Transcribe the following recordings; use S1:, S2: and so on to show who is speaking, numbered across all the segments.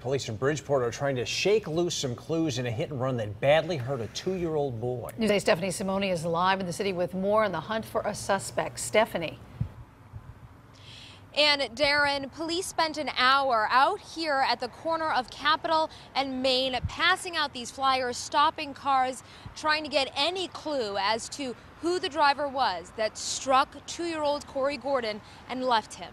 S1: Police in Bridgeport are trying to shake loose some clues in a hit and run that badly hurt a two-year-old boy.
S2: News Stephanie Simone is live in the city with more on the hunt for a suspect. Stephanie.
S3: And Darren, police spent an hour out here at the corner of Capitol and Main, passing out these flyers, stopping cars, trying to get any clue as to who the driver was that struck two-year-old Corey Gordon and left him.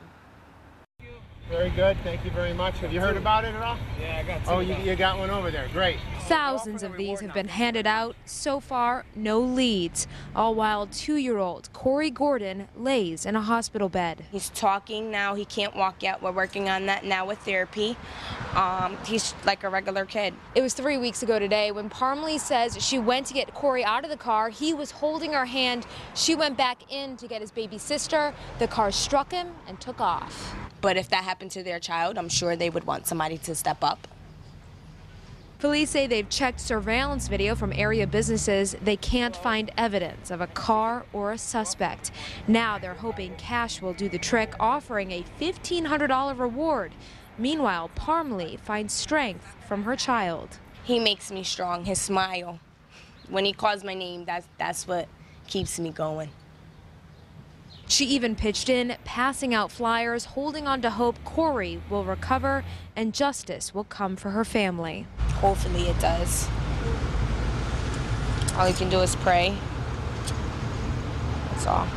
S4: Very good. Thank you very much. Have you heard about it at all?
S5: Yeah, I got two.
S4: Oh, you, you got one over there. Great.
S3: Thousands of these have been handed out. So far, no leads. All while two-year-old Corey Gordon lays in a hospital bed.
S6: He's talking now. He can't walk yet. We're working on that now with therapy. Um, he's like a regular kid.
S3: It was three weeks ago today when Parmalee says she went to get Corey out of the car. He was holding her hand. She went back in to get his baby sister. The car struck him and took off.
S6: But if that happened to their child, I'm sure they would want somebody to step up.
S3: Police say they've checked surveillance video from area businesses. They can't find evidence of a car or a suspect. Now they're hoping cash will do the trick, offering a $1,500 reward. Meanwhile, Parmalee finds strength from her child.
S6: He makes me strong. His smile. When he calls my name, that's, that's what keeps me going.
S3: She even pitched in, passing out flyers, holding on to hope Corey will recover and justice will come for her family.
S6: Hopefully it does. All you can do is pray. That's all.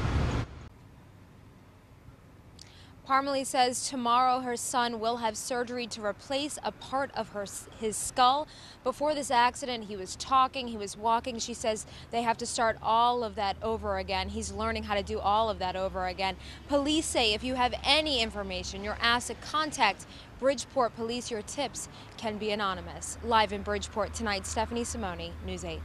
S3: Parmalee says tomorrow her son will have surgery to replace a part of her, his skull. Before this accident, he was talking, he was walking. She says they have to start all of that over again. He's learning how to do all of that over again. Police say if you have any information, you're asked to contact Bridgeport Police. Your tips can be anonymous. Live in Bridgeport tonight, Stephanie Simone, News 8.